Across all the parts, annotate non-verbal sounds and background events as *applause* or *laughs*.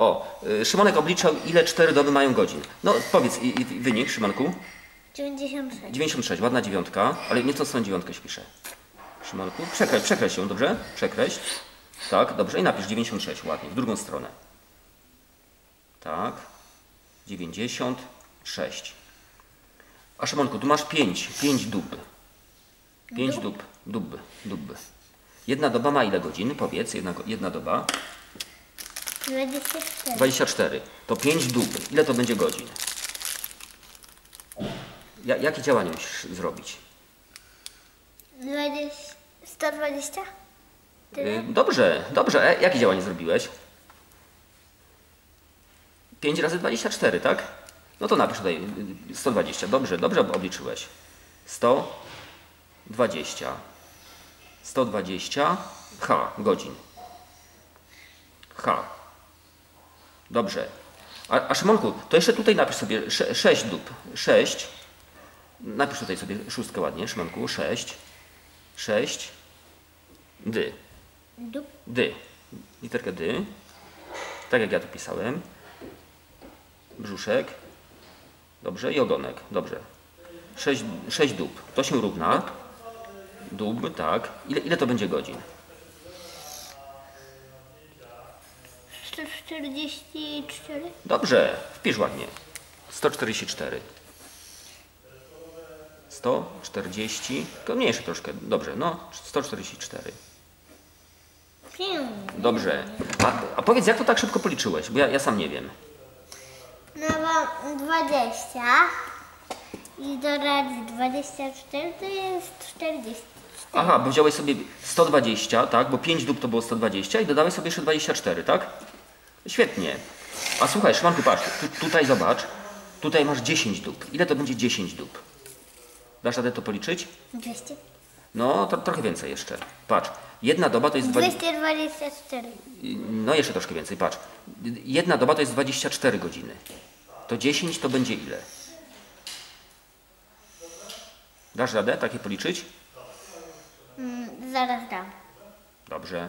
O, y, Szymonek obliczał, ile cztery doby mają godzin. No powiedz i, i wynik, Szymonku. 96. 96, ładna dziewiątka, ale nie w tą stronę dziewiątkę się pisze. Szymonku, przekreś, przekreś ją, dobrze? Przekreś. Tak, dobrze. I napisz 96, ładnie, w drugą stronę. Tak. 96. A Szymonku, tu masz 5, 5 dób. 5 dób, dób, dób. Jedna doba ma ile godzin? Powiedz, jedna, jedna doba. 24. 24. To 5 dób. Ile to będzie godzin? Ja, jakie działanie musisz zrobić? 20. 120? Tyle? Y, Dobrze, dobrze. E, jakie działanie zrobiłeś? 5 razy 24, tak? No to napisz tutaj y, 120. Dobrze, dobrze obliczyłeś. 120. 120 H godzin. H. Dobrze. A, a Szymonku, to jeszcze tutaj napisz sobie 6 dób. 6. Napisz tutaj sobie szóstkę ładnie, Szymonku. 6. 6. Dy. Dup. Dy. Literkę dy. Tak jak ja tu pisałem. Brzuszek. Dobrze. I ogonek. Dobrze. Sześć, sześć dób. To się równa. Dób, tak. Ile, ile to będzie godzin? 144. Dobrze. Wpisz ładnie. 144. 140. To mniejsze troszkę. Dobrze. No. 144. Piu. Dobrze. A, a powiedz, jak to tak szybko policzyłeś? Bo ja, ja sam nie wiem. No bo 20 i do razy 24 to jest 40. Aha, bo wziąłeś sobie 120, tak? Bo 5 dób to było 120 i dodałeś sobie jeszcze 24, tak? Świetnie. A słuchaj, Szymanku, patrz, tu, tutaj zobacz. Tutaj masz 10 dób. Ile to będzie 10 dób? Dasz radę to policzyć? 200. No, to, trochę więcej jeszcze. Patrz, jedna doba to jest 20... 224. No jeszcze troszkę więcej, patrz. Jedna doba to jest 24 godziny. To 10 to będzie ile? Dasz radę takie policzyć? Mm, zaraz dam. Dobrze.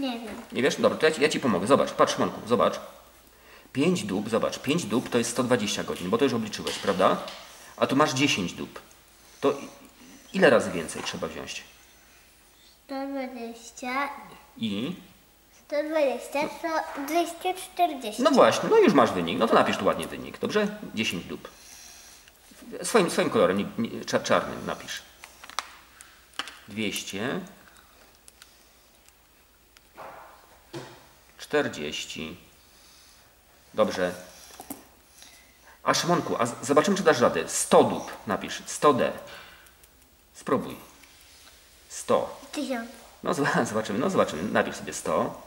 Nie wiem. Nie wiesz? Dobra, to ja ci, ja ci pomogę. Zobacz, patrz Szymonku, zobacz. 5 dób, zobacz, 5 dób to jest 120 godzin, bo to już obliczyłeś, prawda? A tu masz 10 dób. To ile razy więcej trzeba wziąć? 120. I... 120 to 240. No właśnie, no już masz wynik. No to napisz tu ładnie wynik, dobrze? 10 dób. Swoim, swoim kolorem, nie, nie, cza- czarnym napisz. 200... 40. Dobrze. A Szymonku, a zobaczymy, czy dasz radę. 100 dób napisz. 100D. Spróbuj. 100. 1000. No zob- *laughs* zobaczymy, no zobaczymy. Napisz sobie 100.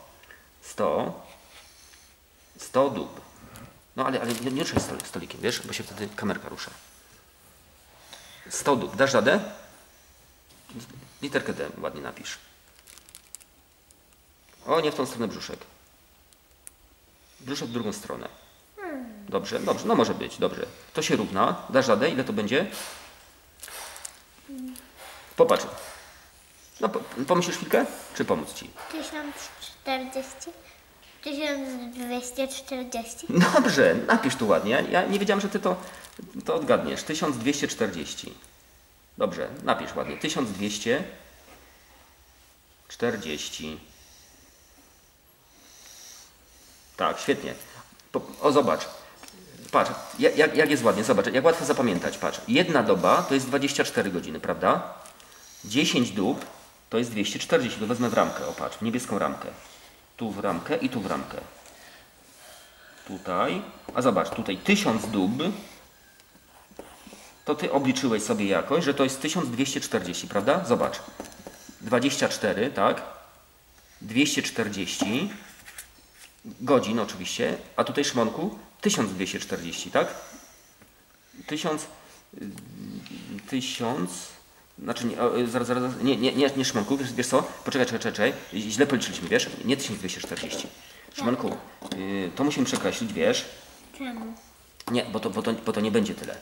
100. 100 dób. No ale, ale nie, nie ruszaj stoli- stolikiem, wiesz, bo się wtedy kamerka rusza. 100 dób. Dasz radę? Literkę D ładnie napisz. O, nie w tą stronę brzuszek. Brzuszek w drugą stronę. Dobrze, dobrze, no może być, dobrze. To się równa. Dasz radę? Ile to będzie? Popatrz. No, po, pomyślisz chwilkę? Czy pomóc ci? 1040. 1240. Dobrze, napisz tu ładnie. Ja, ja nie wiedziałem, że ty to, to odgadniesz. 1240. Dobrze, napisz ładnie. 1240. Tak, świetnie. Po, o, zobacz. Patrz, jak, jak, jest ładnie, zobacz, jak łatwo zapamiętać. Patrz, jedna doba to jest 24 godziny, prawda? 10 dób to jest 240. To wezmę w ramkę, o patrz, w niebieską ramkę. Tu w ramkę i tu w ramkę. Tutaj. A zobacz, tutaj 1000 dób. To ty obliczyłeś sobie jakoś, że to jest 1240, prawda? Zobacz. 24, tak? 240 godzin oczywiście, a tutaj Szymonku 1240, tak? 1000 y, 1000 znaczy nie, y, zaraz, zaraz, nie, nie, nie, nie Szymonku, wiesz, wiesz co? Poczekaj, czekaj, czekaj, źle policzyliśmy, wiesz? Nie 1240. Szymonku, y, to musimy przekreślić, wiesz? Czemu? Nie, bo to, bo to, bo to nie będzie tyle.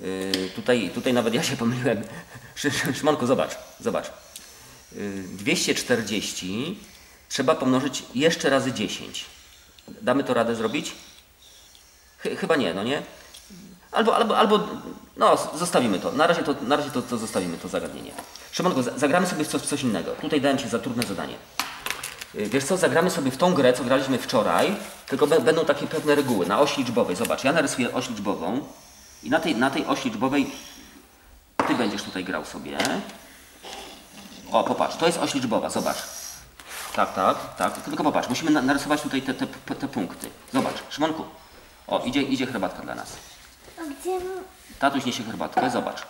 Yy, tutaj, tutaj nawet ja się pomyliłem. *laughs* Szy- Szy- Szymonku, zobacz, zobacz. Yy, 240 trzeba pomnożyć jeszcze razy 10. Damy to radę zrobić? Chy- chyba nie, no nie? Albo, albo, albo, no zostawimy to. Na razie to, na razie to, to zostawimy to zagadnienie. Szymonku, za- zagramy sobie w coś, coś innego. Tutaj dałem Ci za trudne zadanie. Y, Wiesz co, zagramy sobie w tą grę, co graliśmy wczoraj, tylko będą takie pewne reguły na osi liczbowej. Zobacz, ja narysuję oś liczbową i na tej, na tej osi liczbowej ty będziesz tutaj grał sobie. O, popatrz, to jest oś liczbowa, zobacz. Tak, tak, tak. Tylko popatrz, musimy na- narysować tutaj te, te, te punkty. Zobacz, Szymonku. O, idzie, idzie herbatka dla nas. A gdzie... Tatuś niesie herbatkę, zobacz.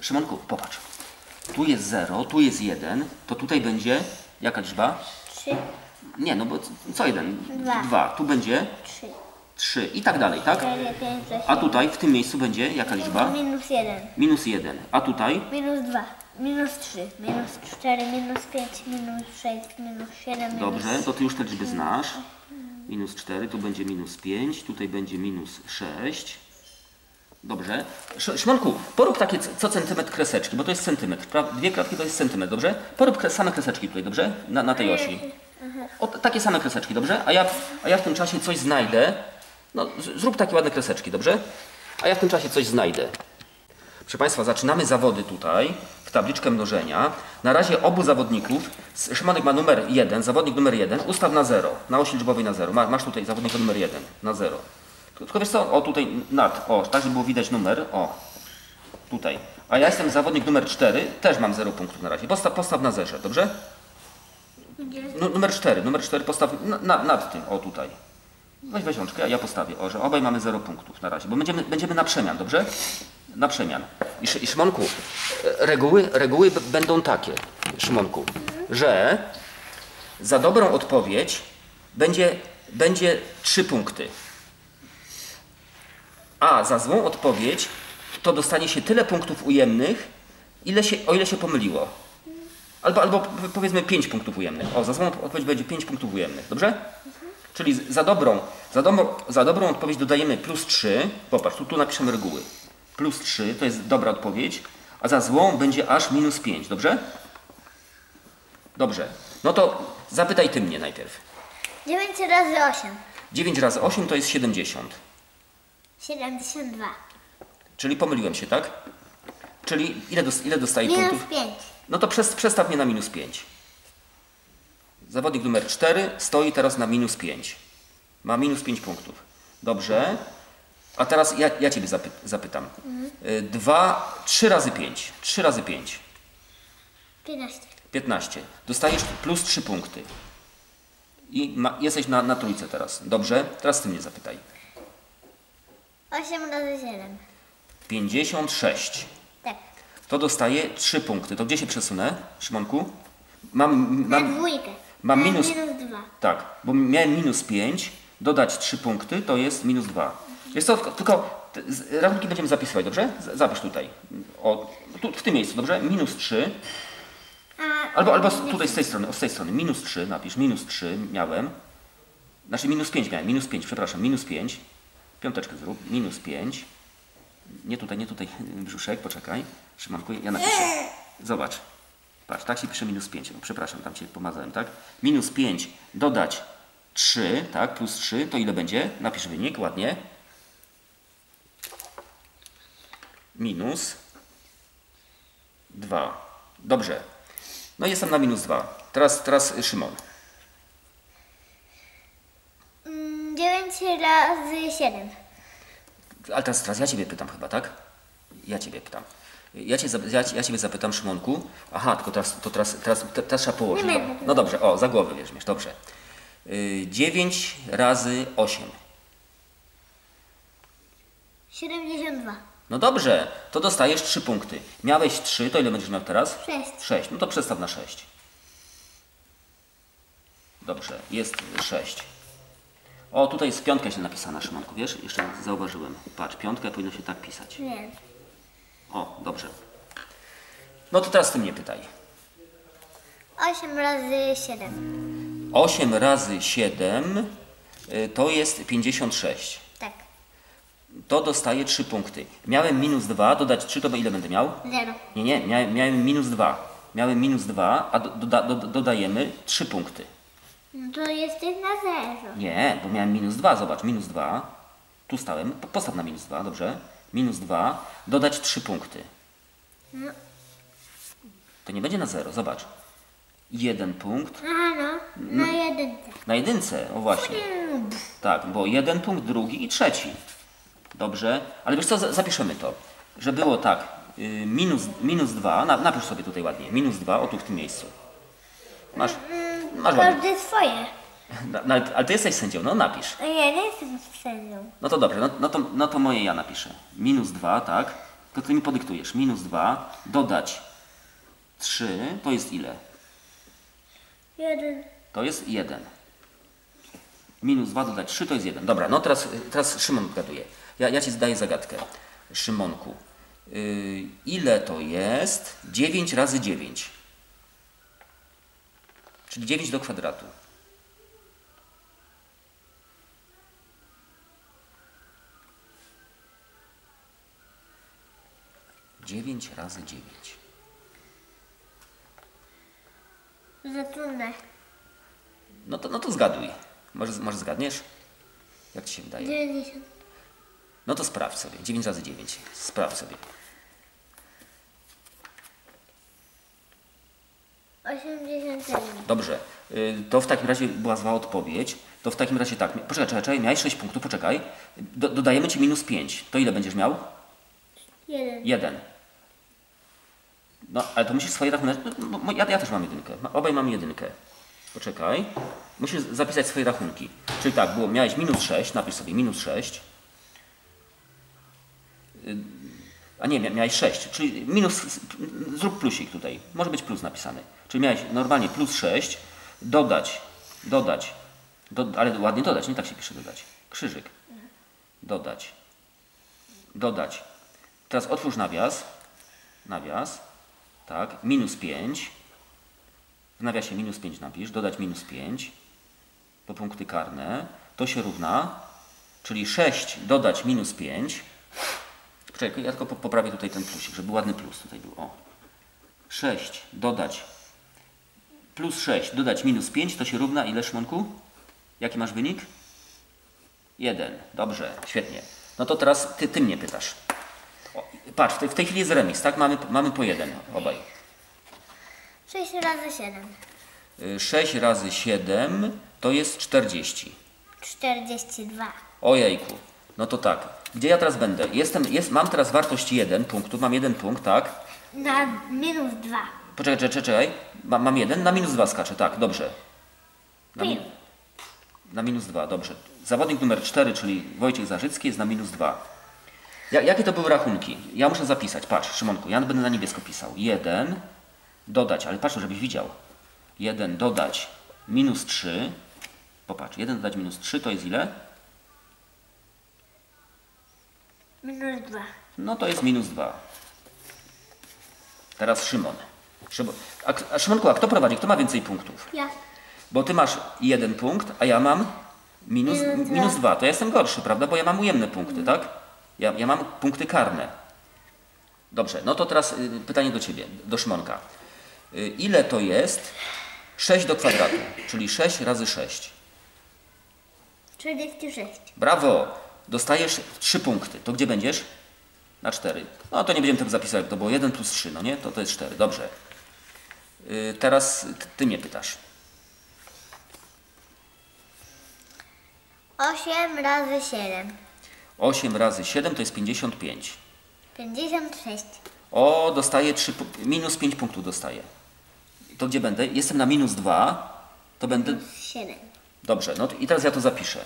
Szymonku, popatrz. Tu jest 0, tu jest 1, to tutaj będzie jaka liczba? Trzy, Nie, no bo co jeden? Dwa. Dwa. Tu będzie trzy, 3 i tak dalej, tak? cztery, pięć, sześć, A tutaj w tym miejscu będzie jaka liczba? Minus jeden. Minus 1. A tutaj? Minus dwa. Minus trzy. Minus cztery. Minus pięć. Minus sześć. Minus siedem. Minus... Dobrze, to ty już te liczby znasz. Minus 4, tu będzie minus 5, tutaj będzie minus 6. Dobrze. Sz- Szmonku, porób takie co centymetr kreseczki, bo to jest centymetr. Dwie kratki to jest centymetr, dobrze? Porób kres, same kreseczki tutaj, dobrze? Na, na tej osi. O, takie same kreseczki, dobrze? A ja, a ja w tym czasie coś znajdę. No, zrób takie ładne kreseczki, dobrze? A ja w tym czasie coś znajdę. Proszę Państwa, zaczynamy zawody tutaj w tabliczkę mnożenia. Na razie obu zawodników, S- Szymonek ma numer 1, zawodnik numer 1, ustaw na 0, na osi liczbowej na 0. Ma, masz tutaj zawodnika numer 1, na 0. Tylko wiesz co, o tutaj nad, o, tak żeby było widać numer, o, tutaj. A ja jestem zawodnik numer 4, też mam 0 punktów na razie. Postaw, postaw na zerze, dobrze? Nu, numer 4, numer 4 postaw na, na, nad tym, o tutaj. Weź weź rączkę, ja postawię. O, że obaj mamy 0 punktów na razie, bo będziemy, będziemy na przemian, dobrze? Na przemian. I, Szy- i Szymonku, reguły, reguły będą takie, Szymonku, że za dobrą odpowiedź będzie, będzie 3 punkty. A za złą odpowiedź to dostanie się tyle punktów ujemnych, ile się, o ile się pomyliło. Albo, albo powiedzmy 5 punktów ujemnych. O, za złą odpowiedź będzie 5 punktów ujemnych, dobrze? Czyli za dobrą, za, dobrą, za dobrą odpowiedź dodajemy plus 3. Popatrz, tu, tu napiszemy reguły. Plus 3 to jest dobra odpowiedź, a za złą będzie aż minus 5, dobrze? Dobrze. No to zapytaj ty mnie najpierw. Dziewięć razy osiem. 9 razy 8 to jest 70. Siedemdziesiąt dwa. Czyli pomyliłem się, tak? Czyli ile, dos, ile dostaję Minus punktów? pięć. No to przez, przestaw mnie na minus 5. Zawodnik numer 4 stoi teraz na minus 5. Ma minus 5 punktów. Dobrze. A teraz ja, ja Ciebie zapy, zapytam. 2, 3 razy 5. 3 razy 5. Piętnaście. 15. Dostajesz plus 3 punkty. I ma, jesteś na, na trójce teraz. Dobrze. Teraz Ty mnie zapytaj. Osiem razy siedem. 56. Tak. To dostaje 3 punkty. To gdzie się przesunę, Szymonku? Mam, Na mam, dwójkę. mam Na minus- Minus dwa. Tak, bo miałem minus 5, dodać 3 punkty to jest minus 2. Jest to tylko- rachunki będziemy zapisywać, dobrze? Zapisz tutaj. O, tu, w tym miejscu, dobrze? Minus 3. A Albo, albo tutaj z tej strony, o, z tej strony. Minus 3 napisz. Minus 3 miałem. Znaczy minus 5 miałem. Minus 5, przepraszam. Minus 5. Piąteczkę zrób. Minus 5. Nie tutaj, nie tutaj. *laughs* Brzuszek, poczekaj. Szymanku, ja napiszę. Zobacz. Patrz, tak się pisze minus 5. No, przepraszam, tam cię pomazałem, tak? Minus 5 dodać 3, tak? Plus 3, to ile będzie? Napisz wynik, ładnie. Minus 2. Dobrze. No jestem na minus 2. Teraz, teraz Szymon. mm, dziewięć razy siedem. Ale teraz, teraz ja Ciebie pytam chyba, tak? Ja Ciebie pytam. Ja, cię, ja, ja Ciebie zapytam, Szymonku. Aha, tylko teraz, to teraz, teraz, te- teraz trzeba położyć. Nie No, no dobrze, o, za głowę weźmiesz, dobrze. Y, 9 razy 8. Siedemdziesiąt dwa. No dobrze, to dostajesz 3 punkty. Miałeś 3, to ile będziesz miał teraz? Sześć. 6, no to przestaw na 6. Dobrze, jest 6. O, tutaj jest piątka się napisana, Szymonku, wiesz? Jeszcze zauważyłem. Patrz, piątka powinno się tak pisać. Nie. O, dobrze. No to teraz ty mnie pytaj. Osiem razy siedem. 8 razy 7 y, to jest 56. To dostaje 3 punkty. Miałem minus 2, dodać 3 to ile będę miał? Zero. Nie, nie, miałem, miałem minus 2. Miałem minus 2, a do, doda, do, dodajemy 3 punkty. No to jesteś na zero. Nie, bo miałem minus 2, zobacz, minus 2. Tu stałem, po- postaw na minus 2, dobrze? Minus 2, dodać 3 punkty. No. To nie będzie na 0, zobacz. Jeden punkt Aha, no. Na jedynce. na jedynce, o właśnie. Tak, bo jeden punkt, drugi i trzeci. Dobrze, ale wiesz co, za- zapiszemy to. Że było tak, y, minus, minus 2, na, napisz sobie tutaj ładnie, minus 2, o tu w tym miejscu. Masz, masz ładnie. Każdy swoje. *laughs* No, no, ale ale ty jesteś sędzią, no napisz. A ja nie jestem sędzią. No to dobrze, no, no, to, no to moje ja napiszę. Minus 2, tak? To ty mi podyktujesz. Minus 2, dodać 3, to jest ile? Jeden. To jest 1. Minus 2 dodać 3 to jest 1. Dobra, no teraz, teraz Szymon odgaduje. Ja, ja ci zdaję zagadkę. Szymonku. Yy, ile to jest 9 razy 9? Czyli 9 do kwadratu. Dziewięć razy dziewięć. Za trudne. No to, no to zgaduj. Może, może zgadniesz? Jak ci się wydaje? Dziewięćdziesiąt. No to sprawdź sobie. 9 razy 9. Sprawdź sobie. Osiemdziesiąt siedem. Dobrze. Y, To w takim razie była zła odpowiedź. To w takim razie tak. Poczekaj, czekaj, czekaj. Miałeś 6 punktów, poczekaj. Do, dodajemy ci minus 5. To ile będziesz miał? Jeden. 1. No, ale to musisz swoje rachunek. No, bo ja, ja też mam jedynkę. Obaj mamy jedynkę. Poczekaj. Musisz zapisać swoje rachunki. Czyli tak, było, miałeś minus 6, napisz sobie minus 6. A nie, mia- miałeś 6, czyli minus, zrób plusik tutaj. Może być plus napisany. Czyli miałeś normalnie plus 6, dodać, dodać, do, ale ładnie dodać, nie tak się pisze dodać. Krzyżyk. Dodać, dodać. Teraz otwórz nawias. Nawias. Tak. Minus 5. W nawiasie minus 5 napisz. Dodać minus 5. To punkty karne. To się równa. Czyli 6 dodać minus 5. Poczekaj, ja tylko po- poprawię tutaj ten plusik, żeby ładny plus tutaj był. O. 6 dodać plus 6 dodać minus 5 to się równa ile, Szymonku? Jaki masz wynik? 1. Dobrze, świetnie. No to teraz ty, ty mnie pytasz. O, patrz, w tej, w tej chwili jest remis, tak? Mamy, mamy po jeden obaj. Sześć razy siedem. Y, 6 razy 7 to jest 40. Czterdzieści dwa. Ojejku. No to tak. Gdzie ja teraz będę? Jestem, jest, mam teraz wartość 1 punktu, mam jeden punkt, tak? Na minus dwa. Poczekaj, czekaj, czekaj. Mam, mam jeden, na minus 2 skaczę, tak, dobrze. Na, mi, Minus. na minus 2, dobrze. Zawodnik numer 4, czyli Wojciech Zarzycki jest na minus 2. Ja, jakie to były rachunki? Ja muszę zapisać, patrz, Szymonku, ja będę na niebiesko pisał. 1, dodać, ale patrz, żebyś widział. 1 dodać minus 3. Popatrz, 1 dodać minus 3 to jest ile? Minus dwa. No to jest minus 2. Teraz Szymon. Szymon. A, a Szymonku, a kto prowadzi? Kto ma więcej punktów? Ja. Bo ty masz jeden punkt, a ja mam minus, Minus dwa. minus dwa. To ja jestem gorszy, prawda? Bo ja mam ujemne punkty, tak? Ja, ja mam punkty karne. Dobrze, no to teraz y, pytanie do ciebie, do Szymonka. Y, ile to jest 6 do kwadratu? Czyli 6 razy 6. Czterdzieści sześć. Brawo! Dostajesz 3 punkty. To gdzie będziesz? Na 4. No to nie będziemy tego zapisać, to było 1 plus 3, no nie? To to jest 4. Dobrze. Y, teraz ty, mnie pytasz. Osiem razy siedem. 8 razy 7 to jest 55. Pięćdziesiąt sześć. O, dostaję 3, minus 5 punktów dostaję. To gdzie będę? Jestem na minus 2, to będę... Siedem. Dobrze, no i teraz ja to zapiszę.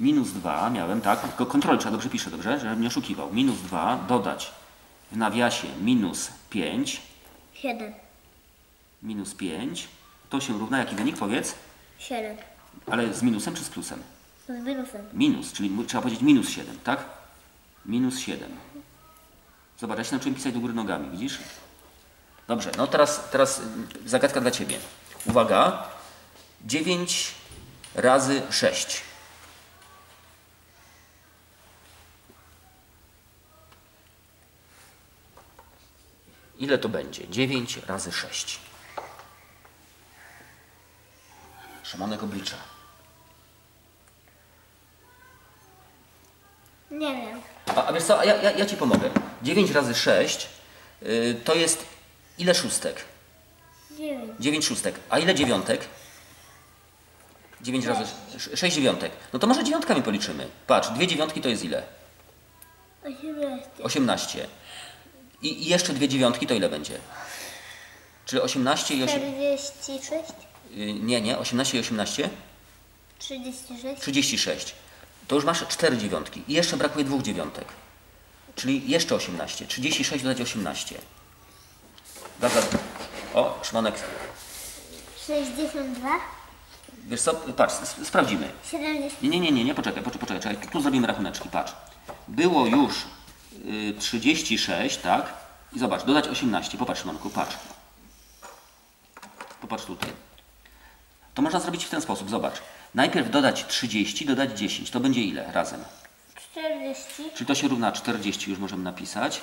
Minus 2 miałem, tak? Tylko kontrolę trzeba dobrze piszę, dobrze? Żebym nie oszukiwał. Minus 2 dodać w nawiasie minus 5, Siedem. minus 5, to się równa, jaki wynik powiedz? Siedem. Ale z minusem czy z plusem? Z minusem. Minus, czyli trzeba powiedzieć minus 7, tak? Minus 7. Zobacz, ja się nauczyłem pisać do góry nogami, widzisz? Dobrze, no teraz, teraz y, zagadka dla Ciebie. Uwaga, 9 razy 6. Ile to będzie? 9 razy 6. Szymonek oblicza. Nie wiem. A, a wiesz co, ja, ja, ja Ci pomogę. 9 razy 6 y, to jest ile szóstek? Dziewięć. 9 szóstek. A ile dziewiątek? 9 razy 6 dziewiątek. No to może dziewiątkami policzymy. Patrz, dwie dziewiątki to jest ile? Osiemnaście. 18. I, I jeszcze dwie dziewiątki to ile będzie? Czyli 18 i 8. Czterdzieści sześć. Nie, nie, 18 i 18? Trzydzieści sześć. 36. To już masz 4 dziewiątki. I jeszcze brakuje dwóch dziewiątek. Czyli jeszcze 18. 36 dodać 18. Dobra. O. Sześćdziesiąt dwa. Wiesz co, patrz, sp- sprawdzimy. Siedemdziesiąt. Nie, nie, nie, nie, poczekaj, poczekaj, poczekaj, czekaj. Tu, zrobimy rachuneczki, patrz. Było już y, 36, tak? I zobacz, dodać 18. Popatrz, Szymonku, patrz. Popatrz tutaj. To można zrobić w ten sposób, zobacz. Najpierw dodać 30, dodać 10. To będzie ile razem? Czterdzieści. Czyli to się równa 40, już możemy napisać.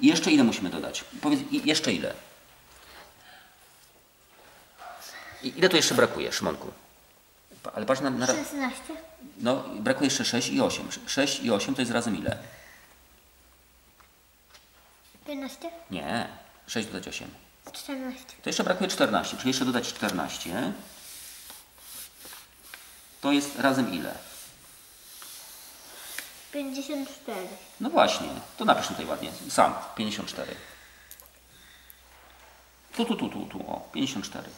I jeszcze ile musimy dodać? Powiedz, jeszcze ile? I ile tu jeszcze brakuje, Szymonku? Ale patrz na, na, ra- Szesnaście. no, brakuje jeszcze 6 i 8. 6 i 8 to jest razem ile? Piętnaście. Nie, 6 dodać 8. Czternaście. To jeszcze brakuje 14, czyli jeszcze dodać 14. To jest razem ile? Pięćdziesiąt cztery. No właśnie, to napisz tutaj ładnie, sam, 54. Tu, tu, tu, tu, tu, o, 54.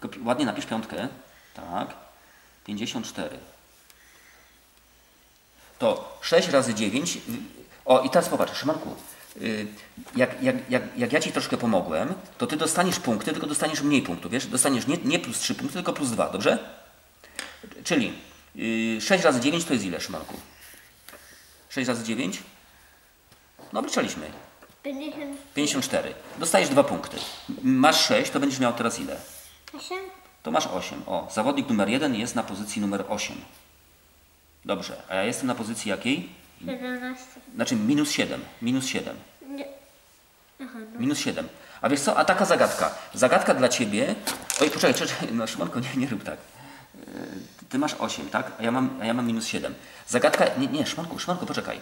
Tylko ładnie napisz piątkę, tak, 54. To 6 razy 9, y, o i teraz popatrz, Szymanku, jak, jak, jak, jak ja Ci troszkę pomogłem, to Ty dostaniesz punkty, tylko dostaniesz mniej punktów, wiesz, dostaniesz nie, nie plus 3 punkty, tylko plus 2, dobrze? Czyli y, 6 razy 9 to jest ile, Szymanku? 6 razy 9? No obliczaliśmy. Pięćdziesiąt 54. Dostajesz dwa punkty. M- Masz 6, to będziesz miał teraz ile? osiem. To masz 8. O, zawodnik numer 1 jest na pozycji numer 8. Dobrze, a ja jestem na pozycji jakiej? Siedemnaście. Znaczy minus 7. Minus 7. Nie. Aha, no. Minus 7. A wiesz co? A taka zagadka. Zagadka dla ciebie. Oj, poczekaj, czekaj, no Szymonko, nie, nie rób tak. Yy, Ty masz 8, tak? A ja mam, a ja mam minus 7. Zagadka. Nie, nie, Szymonku, Szymonku, poczekaj.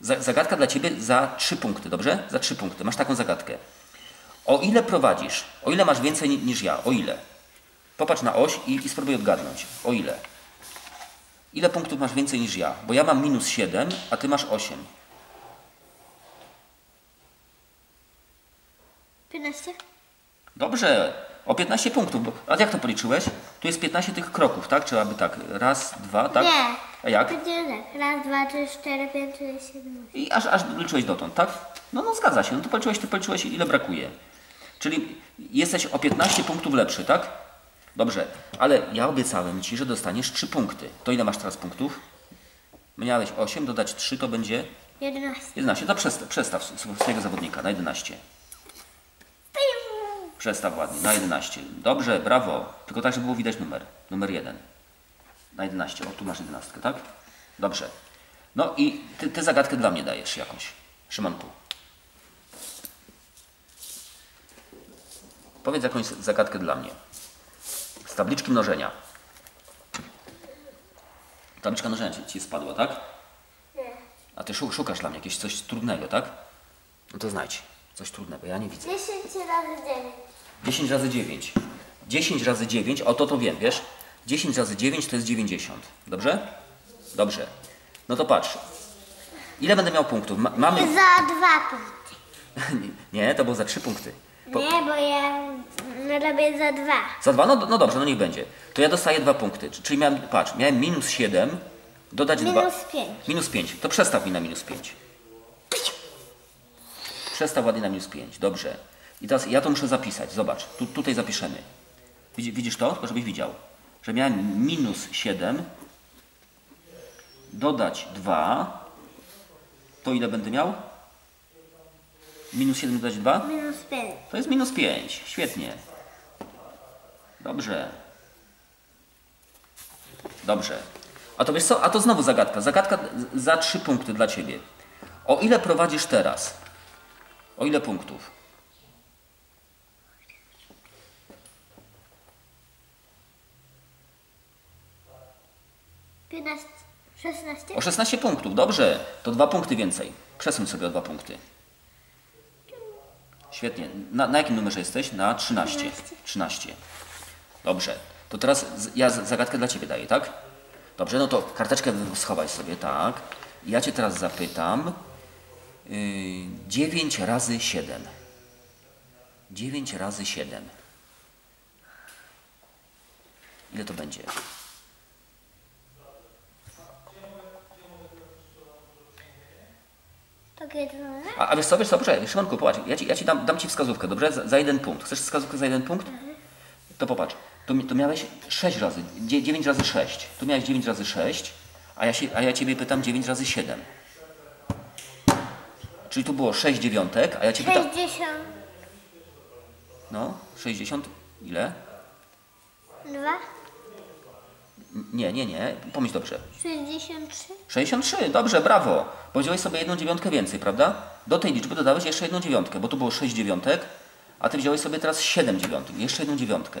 Za, zagadka dla ciebie za 3 punkty, dobrze? Za 3 punkty. Masz taką zagadkę. O ile prowadzisz? O ile masz więcej ni- niż ja? O ile? Popatrz na oś i, i spróbuj odgadnąć. O ile? Ile punktów masz więcej niż ja? Bo ja mam minus 7, a ty masz 8. Piętnaście. Dobrze, o 15 punktów. Bo, a jak to policzyłeś? Tu jest 15 tych kroków, tak? Trzeba by tak. Raz, dwa, tak? Nie. A jak? Tak. Raz, dwa, trzy, cztery, pięć, sześć, siedem, osiem. I aż, aż liczyłeś dotąd, tak? No, no zgadza się. No to policzyłeś, ty policzyłeś ile brakuje. Czyli jesteś o 15 punktów lepszy, tak? Dobrze, ale ja obiecałem Ci, że dostaniesz 3 punkty. To ile masz teraz punktów? Miałeś 8, dodać 3 to będzie Jedenaście. 11. To przestaw, przestaw sw- swojego zawodnika na 11. Piu. Przestaw ładnie, na 11. Dobrze, brawo. Tylko tak, żeby było widać numer. Numer 1. Na 11. O, tu masz 11, tak? Dobrze. No i ty, ty zagadkę dla mnie dajesz jakąś. Szymonku. Powiedz jakąś zagadkę dla mnie. Tabliczki mnożenia. Tabliczka mnożenia ci, ci spadła, tak? Nie. A ty szu- szukasz dla mnie jakiegoś coś trudnego, tak? No to znajdź. Coś trudnego, ja nie widzę. Dziesięć razy dziewięć. 10 razy 9. 10 razy 9, o to to wiem, wiesz? 10 razy 9 to jest 90. Dobrze? Dobrze. No to patrz. Ile będę miał punktów? Ma, mamy. Za dwa punkty. *laughs* Nie, to było za 3 punkty. Po, Nie, bo ja robię za dwa. za 2? No, no dobrze, no niech będzie. To ja dostaję 2 punkty. Czyli miałem, patrz, miałem minus 7, dodać 2. Minus pięć. Minus 5. To przestaw mi na minus 5. Przestaw ładnie na minus 5. Dobrze. I teraz ja to muszę zapisać. Zobacz, tu, tutaj zapiszemy. Widzi- Widzisz to? Tylko żebyś widział. Że miałem minus 7, dodać 2. To ile będę miał? Minus 7 dodać 2? Minus pięć. To jest minus 5. Świetnie. Dobrze. Dobrze. A to wiesz co? A to znowu zagadka. Zagadka za trzy punkty dla ciebie. O ile prowadzisz teraz? O ile punktów? 15, 16, O 16 punktów. Dobrze. To dwa punkty więcej. Przesuń sobie o dwa punkty. Świetnie. Na, na jakim numerze jesteś? Na 13. 13. 13. Dobrze. To teraz ja zagadkę dla ciebie daję, tak? Dobrze, no to karteczkę schowaj sobie, tak. Ja cię teraz zapytam. Yy, 9 razy 7. 9 razy 7. Ile to będzie? Tak A, a wiesz co, wiesz co, poczekaj, Szymonku, popatrz, ja ci, ja ci dam, dam ci wskazówkę, dobrze? Za, za jeden punkt. Chcesz wskazówkę za jeden punkt? To popatrz, tu, mi- tu miałeś 6 razy, 9 razy 6. Tu miałeś 9 razy 6, a ja, się, a ja ciebie pytam 9 razy 7. Czyli tu było 6 dziewiątek, a ja cię pytam... 62, No, 60, ile? N- Nie, nie, nie, pomyśl dobrze. 63, 63, dobrze, brawo. Powiedziałeś sobie jedną dziewiątkę więcej, prawda? Do tej liczby dodałeś jeszcze jedną dziewiątkę, bo tu było 6 dziewiątek, a ty wziąłeś sobie teraz 7 dziewiątek, jeszcze jedną dziewiątkę.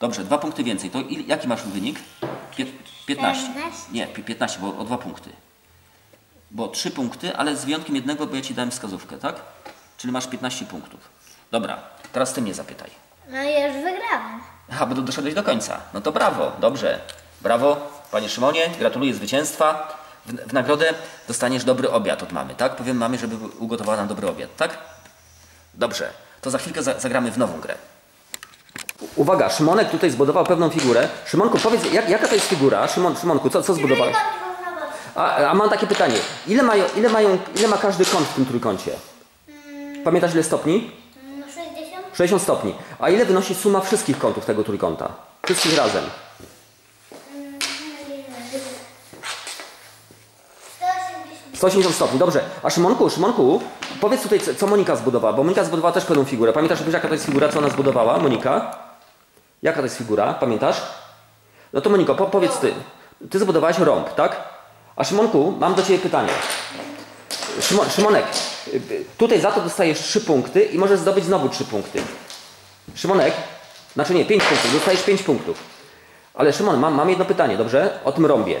Dobrze, dwa punkty więcej. To il, jaki masz wynik? Pię, 15. 14. Nie, pi- 15, bo o dwa punkty. Bo trzy punkty, ale z wyjątkiem jednego, bo ja ci dałem wskazówkę, tak? Czyli masz 15 punktów. Dobra, teraz ty mnie zapytaj. no i już wygrałem. Aha, bo do- doszedłeś do końca. No to brawo, dobrze. Brawo, panie Szymonie, gratuluję zwycięstwa. W, w nagrodę dostaniesz dobry obiad od mamy, tak? Powiem mamie, żeby ugotowała nam dobry obiad, tak? Dobrze, to za chwilkę za, zagramy w nową grę. Uwaga, Szymonek tutaj zbudował pewną figurę. Szymonku, powiedz, jak, jaka to jest figura? Szymon, Szymonku, co, co zbudowałeś? A, a mam takie pytanie. Ile, mają, ile, mają, ile ma każdy kąt w tym trójkącie? Pamiętasz ile stopni? No 60, 60 stopni. A ile wynosi suma wszystkich kątów tego trójkąta? Wszystkich razem. 180, 180 stopni, dobrze. A Szymonku, Szymonku, powiedz tutaj, co- Monika zbudowała, bo Monika zbudowała też pewną figurę. Pamiętasz, jaka to jest figura, co ona zbudowała, Monika? Jaka to jest figura, pamiętasz? No to Moniko, po, powiedz ty. Ty zbudowałaś rąb, tak? A Szymonku, mam do ciebie pytanie. Szymo, Szymonek, tutaj za to dostajesz 3 punkty i możesz zdobyć znowu 3 punkty. Szymonek, znaczy nie, 5 punktów, dostajesz 5 punktów. Ale Szymon, mam, mam jedno pytanie, dobrze? O tym rąbie.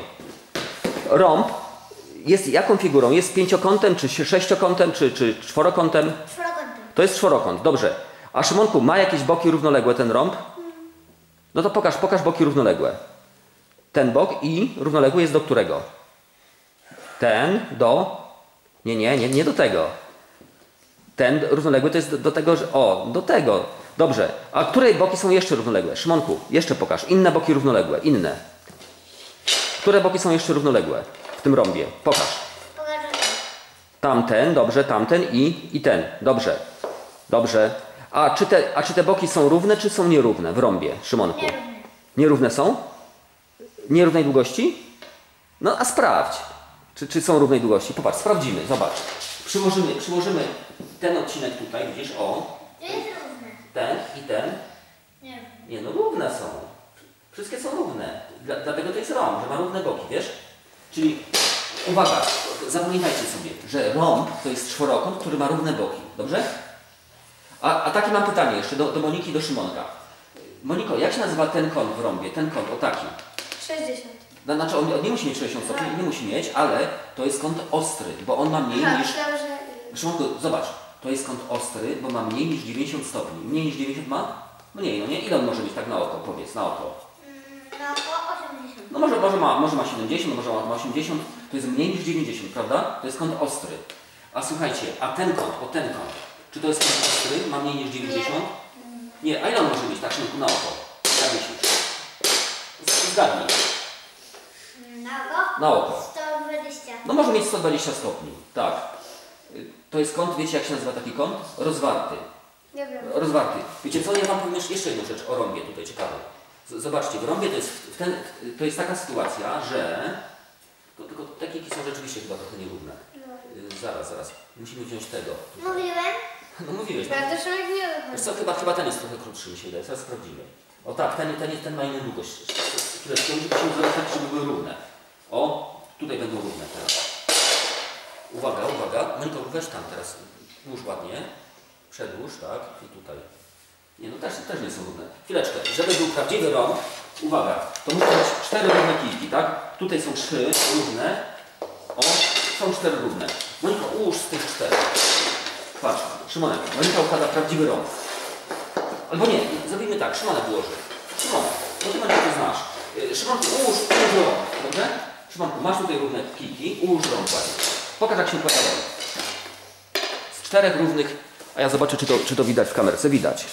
Rąb jest jaką figurą? Jest pięciokątem, czy sześciokątem, czy, czy czworokątem? czworokątem. To jest czworokąt, dobrze. A Szymonku, ma jakieś boki równoległe ten rąb? No to pokaż, pokaż boki równoległe. Ten bok i równoległy jest do którego? Ten do... Nie, nie, nie, nie do tego. Ten równoległy to jest do, tego, że... O, do tego. Dobrze. A które boki są jeszcze równoległe? Szymonku, jeszcze pokaż. Inne boki równoległe. Inne. Które boki są jeszcze równoległe tym rąbie? Pokaż. Tamten, dobrze, tamten i, i ten. Dobrze. Dobrze. A czy, te, a czy te boki są równe, czy są nierówne w rąbie, Szymonku? Nierówne. Nierówne są? Nierównej długości? No a sprawdź, czy, czy są równej długości. Popatrz, sprawdzimy, zobacz. Przyłożymy, przyłożymy ten odcinek tutaj, widzisz, o, To jest równe. ten i ten. Nierówne. Nie, no równe są. Wszystkie są równe. Dla, dlatego to jest rąb, że ma równe boki, wiesz? Czyli uwaga, zapamiętajcie sobie, że rąb to jest czworokąt, który ma równe boki. Dobrze? A, a takie mam pytanie jeszcze do, do Moniki i do Szymonka. Moniko, jak się nazywa ten kąt w rąbie? Ten kąt, o taki. 60. No, Znaczy on, on nie musi mieć 60 stopni, nie musi mieć, ale to jest kąt ostry, bo on ma mniej niż... dobrze. Szymonku, zobacz, to jest kąt ostry, bo ma mniej niż 90 stopni. Mniej niż 90 ma? Mniej, no nie? Ile on może mieć tak na oko, powiedz, na oko? No o 80. No może, może, ma, może ma 70, może ma 80, to jest mniej niż 90, prawda? To jest kąt ostry. A słuchajcie, a ten kąt, o ten kąt, czy to jest kąt ostry, ma mniej niż 90? Nie, a ile on może mieć tak szybko na oko? Jak myślisz? Zgadnij, Na go? na oko. 120. No może mieć 120 stopni, tak. To jest kąt, wiecie jak się nazywa taki kąt? Rozwarty. Nie wiem. Rozwarty. Wiecie co, ja Wam powiem jeszcze- jedną rzecz o rąbie tutaj ciekawą. Zobaczcie, w rąbie to jest, ten, to jest taka sytuacja, że... To, tylko te kiki są rzeczywiście chyba trochę nierówne. Y, Zaraz, zaraz. Musimy wziąć tego. Mówiłem? No mówiłeś. No. Bardzo szereg nie Wiesz co, chyba, chyba ten jest trochę krótszy, mi się wydaje. Zaraz sprawdzimy. O tak, ten, ten, ten ma inną długość. Chwileczkę, musimy zobaczyć, żeby były równe. O, tutaj będą równe teraz. Uwaga, uwaga. Monika, weź tam teraz. Już ładnie. Przedłuż, tak. I tutaj. Nie, no też, też nie są równe. Chwileczkę. Żeby był prawdziwy rąb, uwaga, to muszą być cztery równe kijki, tak? Tutaj są trzy równe. O, są cztery równe. Monika, ułóż z tych czterech. Patrz, Szymonek, Monika układa prawdziwy rąb. Albo nie, zrobimy tak, Szymonek ułoży. Szymonek, bo ty Monika to znasz. Y, Szymonku, ułóż, ułóż dobrze? Szymonku, masz tutaj równe kijki, ułóż rąb ładnie. Pokaż jak się układa rąb. Z czterech równych, a ja zobaczę czy to, czy to widać w kamerce, widać.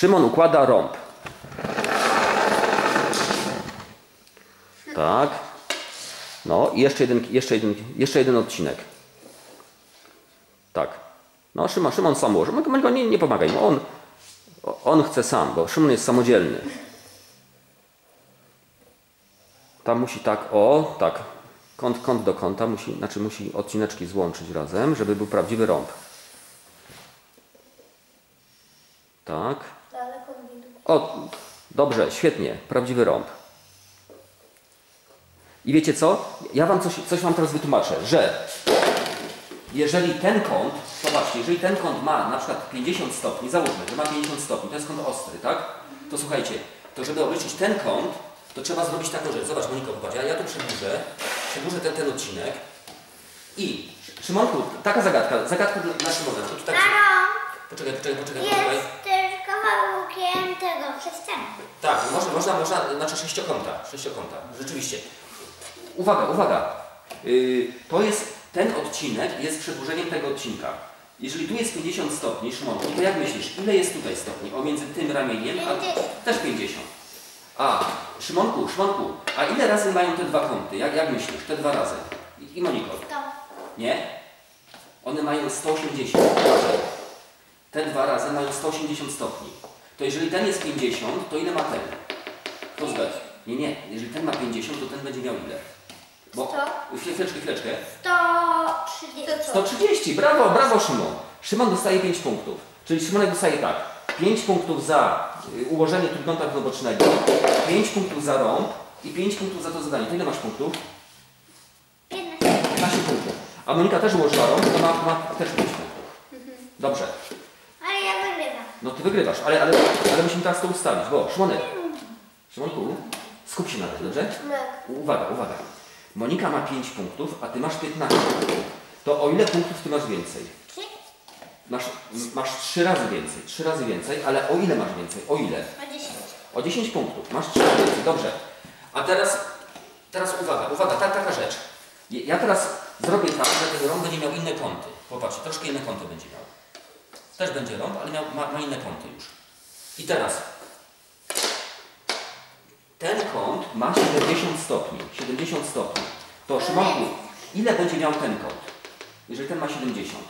Szymon układa rąb. Tak. No i jeszcze jeden, jeszcze jeden, jeszcze jeden odcinek. Tak. No Szymon, Szymon sam ułoży. Nie, nie pomagaj mu. On, on chce sam, bo Szymon jest samodzielny. Tam musi tak, o, tak. Kąt, kąt do kąta, musi, znaczy musi odcineczki złączyć razem, żeby był prawdziwy rąb. Tak. O, dobrze, świetnie, prawdziwy rąb. I wiecie co? Ja wam coś, coś wam teraz wytłumaczę, że jeżeli ten kąt, zobaczcie, jeżeli ten kąt ma na przykład 50 stopni, załóżmy, że ma 50 stopni, to jest kąt ostry, tak? To słuchajcie, to żeby obliczyć ten kąt, to trzeba zrobić taką rzecz. Zobacz, Monika, popatrz, ja, ja tu przedłużę, przedłużę ten, ten odcinek i Szymonku, taka zagadka, zagadka dla, dla Szymona. To tu Mamo, poczekaj, poczekaj, poczekaj, poczekaj. Kawałkiem tego sześcianu. Tak, można, można, można, znaczy sześciokąta, sześciokąta, rzeczywiście. Uwaga, uwaga. Yy, to jest, ten odcinek jest przedłużeniem tego odcinka. Jeżeli tu jest 50 stopni, Szymonku, to jak myślisz, ile jest tutaj stopni? O między tym ramieniem, a 50. też 50. A, Szymonku, Szymonku, a ile razy mają te dwa kąty? Jak, jak myślisz, te dwa razy? I, i Moniko, To. nie? One mają 180. Uważaj. Te dwa razy mają 180 stopni. To jeżeli ten jest 50, to ile ma ten? Kto zgadł? Nie, nie. Jeżeli ten ma 50, to ten będzie miał ile? Bo... Sto. Chwileczkę, chwileczkę. 130. 130. Brawo, brawo Szymon. Szymon dostaje 5 punktów. Czyli Szymonek dostaje tak. 5 punktów za y, ułożenie trójkąta równobocznego, 5 punktów za rąb i 5 punktów za to zadanie. To ile masz punktów? 15. 15 punktów. A Monika też ułożyła rąb, to ma, ma też 5 punktów. Dobrze. No ty wygrywasz, ale, ale, ale musimy teraz to ustawić, bo Szymonek, Szymonku, skup się na tym, dobrze? Tak. Uwaga, uwaga. Monika ma 5 punktów, a ty masz 15 punktów. To o ile punktów ty masz więcej? Masz, masz 3 razy więcej, 3 razy więcej, ale o ile masz więcej? O ile? O 10. O 10 punktów. Masz 3 razy więcej, dobrze. A teraz, teraz uwaga, uwaga, ta, taka rzecz. Ja teraz zrobię tak, że ten rąb będzie miał inne kąty. Popatrzcie, troszkę inne kąty będzie miał. Też będzie rąb, ale miał, ma, ma inne kąty już. I teraz ten kąt ma 70 stopni. 70 stopni. To Szymonku, ile będzie miał ten kąt? Jeżeli ten ma 70.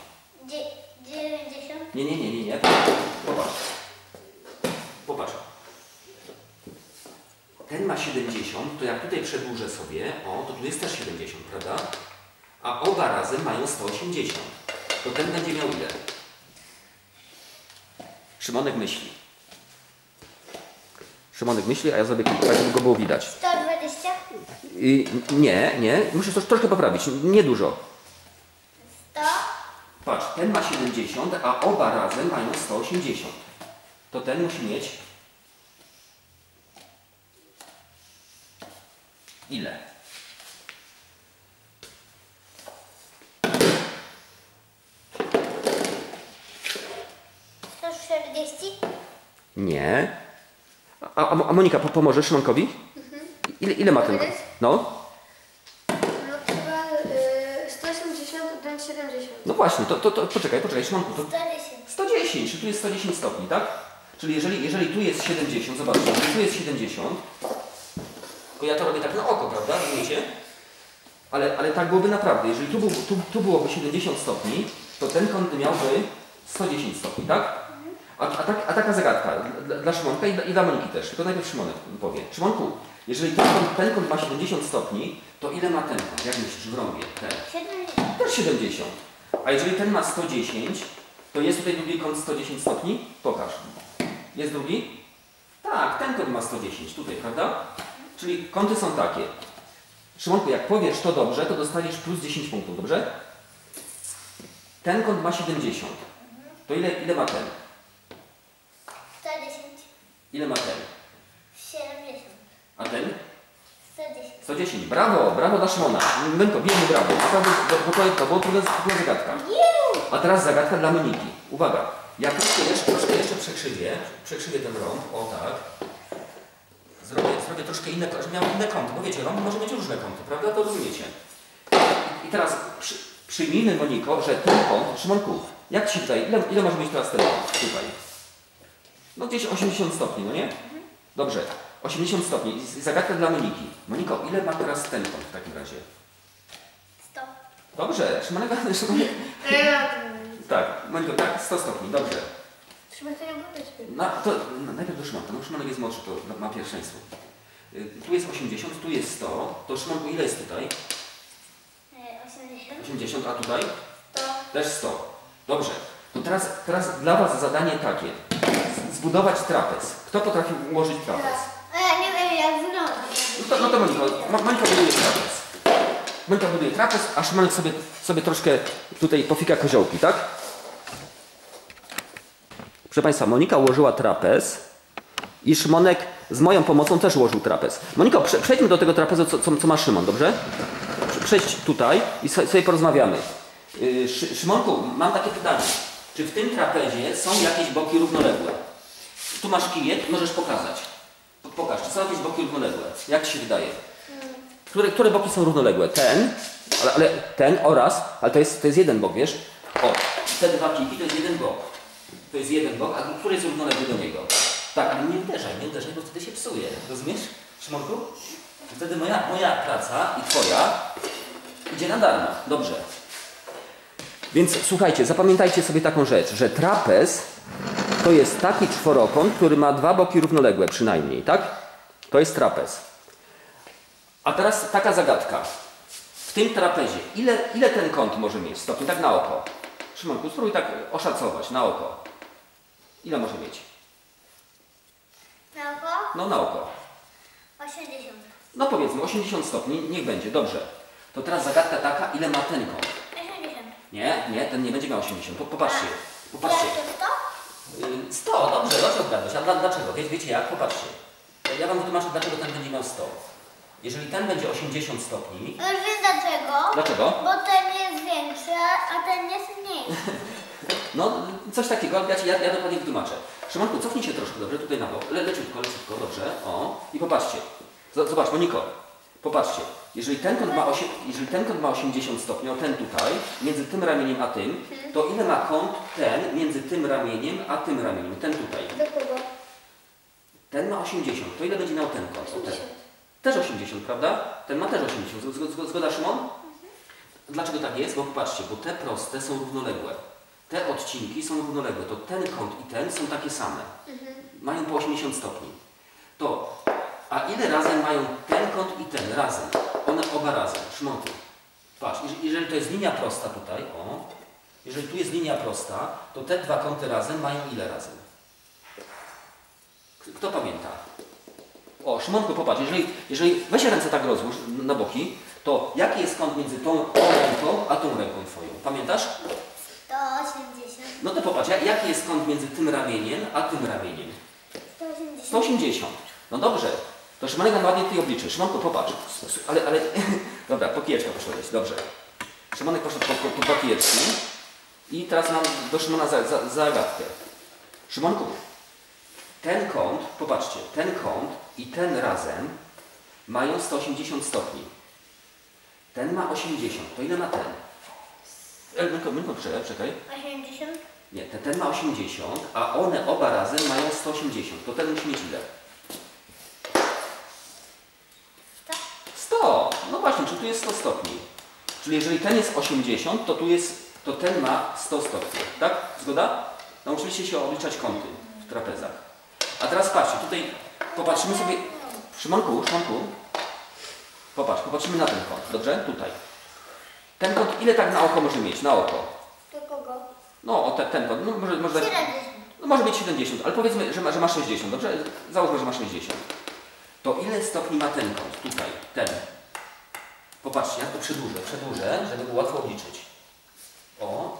Dzie- 90. Nie, nie, nie, nie, nie. Popatrz. Popatrz. Ten ma 70, to jak tutaj przedłużę sobie, o, to tu jest też 70, prawda? A oba razem mają 180. To ten będzie miał ile? Szymonek myśli. Szymonek myśli, a ja zrobię kilka, żeby go było widać. 120. I, nie, nie, muszę to troszkę poprawić, nie dużo. 100. Patrz, ten ma 70, a oba razem mają 180. To ten musi mieć ile? Nie. A, a, a Monika, po, pomożesz Szymonkowi? Ile, ile ma ten? No, No y, 180 odjąć 70. no właśnie, to, to, to poczekaj, poczekaj, Szymonku, to 110. 110, czy tu jest 110 stopni, tak? Czyli jeżeli, jeżeli tu jest 70, zobaczcie, jeżeli tu jest 70, to ja to robię tak na oko, prawda? Rozumiecie? Ale, ale tak byłoby naprawdę. Jeżeli tu, był, tu, tu byłoby 70 stopni, to ten kąt miałby 110 stopni, tak? A, a, tak, a taka zagadka dla, dla Szymonka i dla, i dla Moniki też. Tylko najpierw Szymonek powie. Szymonku, jeżeli ten kąt, ten kąt ma 70 stopni, to ile ma ten kąt? Jak myślisz w rąbie? Ten. 70. Też 70. A jeżeli ten ma 110, to jest tutaj drugi kąt 110 stopni? Pokaż. Jest drugi? Tak, ten kąt ma 110 tutaj, prawda? Czyli kąty są takie. Szymonku, jak powiesz to dobrze, to dostaniesz plus 10 punktów, dobrze? Ten kąt ma 70. To ile, ile ma ten? 110, Ile ma ten? 70, A ten? 110. 110. Brawo, brawo dla Szymona. Męko, wielkie brawo. Naprawdę, bo, to, to była trudna, trudna zagadka. A teraz zagadka dla Moniki. Uwaga. Ja troszkę jeszcze, troszkę jeszcze przekrzywię. Przekrzywię ten rąb. O tak. Zrobię, zrobię troszkę inne, żeby miał inne kąty. Bo wiecie, rąb może mieć różne kąty, prawda? To rozumiecie. I, teraz przy, przyjmijmy, Moniko, że ten kąt, Szymonku, jak Ci tutaj, ile, ile może mieć teraz ten kąt tutaj? No gdzieś 80 stopni, no nie? Dobrze. 80 stopni. I Zagadka dla Moniki. Moniko, ile ma teraz ten kąt w takim razie? 100. Dobrze, Szymonek, *laughs* Szymonek. Tak, Moniko, tak, 100 stopni, dobrze. Trzeba to nie. No, to no, najpierw do Szymonka, no Szymonek jest młodszy, to ma pierwszeństwo. Y, Tu jest 80, tu jest 100, to Szymonku ile jest tutaj? E, 80, 80, a tutaj? to Też 100. Dobrze, to teraz, teraz dla Was zadanie takie. Zbudować trapez. Kto potrafi ułożyć trapez? Ja nie wiem jak wygląda. No to, no to Moniko, Mo- Monika buduje trapez. Monika buduje trapez, a Szymonek sobie, sobie troszkę tutaj pofika koziołki, tak? Proszę Państwa, Monika ułożyła trapez i Szymonek z moją pomocą też ułożył trapez. Moniko, prze, przejdźmy do tego trapezu, co, co, co ma Szymon, dobrze? Prze- Przejdź tutaj i so- sobie porozmawiamy. Yy, Szy, Szymonku, mam takie pytanie. Czy w tym trapezie są jakieś boki równoległe? Tu masz kijek, możesz pokazać. Po- Pokaż, czy są jakieś boki równoległe? Jak Ci się wydaje? Które, które boki są równoległe? Ten, ale, ale ten oraz, ale to jest, to jest jeden bok, wiesz? O, te dwa kiki to jest jeden bok. To jest jeden bok, a który jest równoległy do niego? Tak, ale nie uderzaj, nie uderzaj, bo wtedy się psuje. Rozumiesz, Szymonku? Wtedy moja, moja praca i Twoja idzie na darmo. Dobrze. Więc słuchajcie, zapamiętajcie sobie taką rzecz, że trapez to jest taki czworokąt, który ma dwa boki równoległe przynajmniej, tak? To jest trapez. A teraz taka zagadka. W tym trapezie, ile, ile ten kąt może mieć stopni, tak na oko? Szymonku, spróbuj tak oszacować, na oko. Ile może mieć? Na oko No na oko. 80. No powiedzmy 80 stopni, niech będzie, dobrze. To teraz zagadka taka, ile ma ten kąt? 80. Nie, nie, ten nie będzie miał 80. Po- Popatrzcie, popatrzcie. Jak to 100? Y, 100, dobrze, dobrze odgadłeś. A dla, dlaczego? Wie, wiecie jak? Popatrzcie. Ja Wam wytłumaczę, dlaczego ten będzie miał 100. Jeżeli ten będzie 80 stopni, wiem dlaczego. dlaczego? Bo ten jest większy, a ten jest mniejszy. *laughs* No, coś takiego, ja, ja, ja dokładnie wytłumaczę. Szymonku, cofnij się troszkę, dobrze, tutaj na bok. Le, leciutko, leciutko, dobrze, o. I popatrzcie. Z- Zobacz, Moniko, popatrzcie. Jeżeli ten, kąt ma osie, jeżeli ten kąt ma 80 stopni, o ten tutaj, między tym ramieniem a tym, to ile ma kąt ten między tym ramieniem a tym ramieniem, ten tutaj? Ten ma 80, to ile będzie miał ten kąt? O, ten. Też 80, prawda? Ten ma też 80. Zg- zg- Zgoda Szymon? Dlaczego tak jest? Bo popatrzcie, bo te proste są równoległe. Te odcinki są równoległe. To ten kąt i ten są takie same. Mają po 80 stopni. To, a ile razem mają ten kąt i ten razem? One oba razem. Szmonku. Patrz, jeż- jeżeli to jest linia prosta tutaj, o, jeżeli tu jest linia prosta, to te dwa kąty razem mają ile razem? Kto pamięta? O, Szymonku, popatrz, jeżeli, jeżeli weź ręce tak rozłóż na boki, to jaki jest kąt między tą, tą ręką a tą ręką twoją? Pamiętasz? 180. No to popatrz, jak- jaki jest kąt między tym ramieniem a tym ramieniem? 180. 180. No dobrze. To Szymonek nam ładnie tutaj obliczy. Szymonku, popatrz. Ale, ale... *laughs* Dobra, po kijeczka poszedłeś, dobrze. Szymonek poszedł po, po, po dwa kijeczki. I teraz mam do Szymona za, za, zagadkę. Szymonku, ten kąt, popatrzcie, ten kąt i ten razem mają 180 stopni. Ten ma 80. To ile ma ten? E, Mynko, czekaj, czekaj. 80. Nie, ten, ten ma 80, a one oba razem mają 180. To ten musi mieć ile? 100. 100! No właśnie, czyli tu jest 100 stopni. Czyli jeżeli ten jest 80, to tu jest, to ten ma 100 stopni. Tak? Zgoda? Nauczyliście się obliczać kąty w trapezach. A teraz patrzcie, tutaj popatrzymy sobie... Szymonku, Szymonku. Popatrz, popatrzymy na ten kąt, dobrze? Tutaj. Ten kąt ile tak na oko może mieć? Na oko. Do kogo? No, o te, ten kąt. No, może, może tak... 70. No może być 70, ale powiedzmy, że ma, że ma 60, dobrze? Załóżmy, że ma 60. To ile stopni ma ten kąt tutaj, ten? Popatrzcie, ja to przedłużę, przedłużę, żeby było łatwo obliczyć. O,